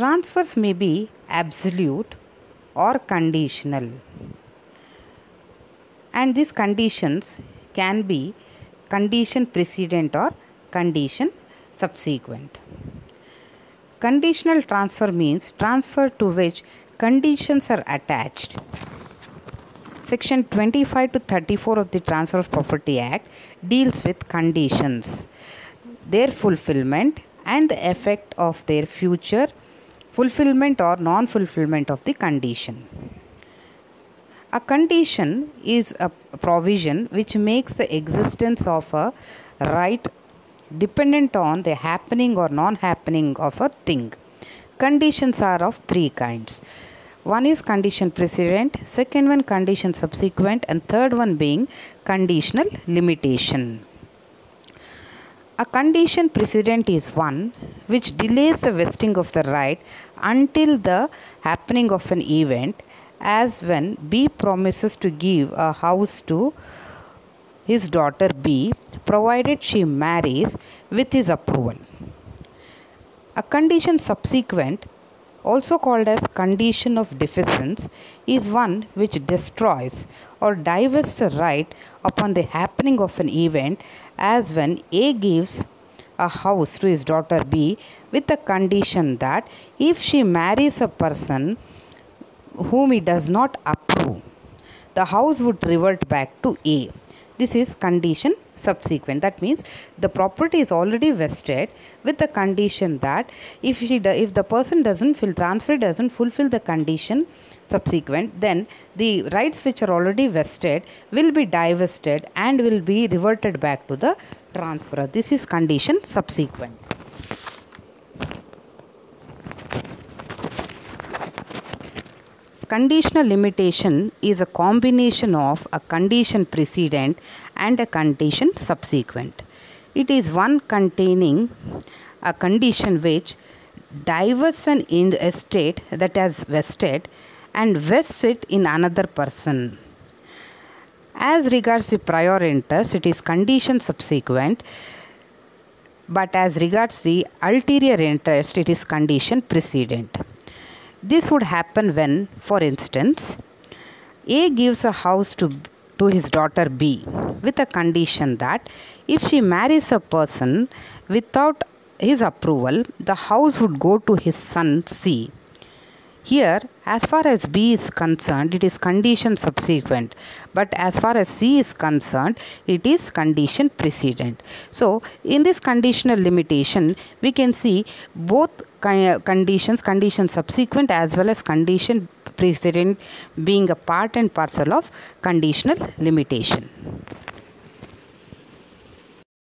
Transfers may be absolute or conditional. And these conditions can be condition precedent or condition subsequent. Conditional transfer means transfer to which conditions are attached. Section 25 to 34 of the Transfer of Property Act deals with conditions, their fulfillment, and the effect of their future fulfillment or non fulfillment of the condition. A condition is a provision which makes the existence of a right dependent on the happening or non happening of a thing. Conditions are of three kinds. One is condition precedent, second one condition subsequent, and third one being conditional limitation. A condition precedent is one which delays the vesting of the right until the happening of an event, as when B promises to give a house to his daughter B provided she marries with his approval. A condition subsequent, also called as condition of defeasance, is one which destroys or divests a right upon the happening of an event, as when A gives a house to his daughter B with the condition that if she marries a person whom he does not approve, the house would revert back to A. This is condition subsequent. That means the property is already vested with the condition that if she if the person doesn't fill transfer doesn't fulfill the condition subsequent, then the rights which are already vested will be divested and will be reverted back to the transferor. This is condition subsequent. Conditional limitation is a combination of a condition precedent and a condition subsequent. It is one containing a condition which divests an estate that has vested and vests it in another person. As regards the prior interest, it is condition subsequent, but as regards the ulterior interest, it is condition precedent. This would happen when, for instance, A gives a house to, to his daughter B with a condition that if she marries a person without his approval, the house would go to his son C. Here, as far as B is concerned, it is condition subsequent, but as far as C is concerned, it is condition precedent. So, in this conditional limitation, we can see both uh, conditions, condition subsequent as well as condition precedent being a part and parcel of conditional limitation.